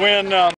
When um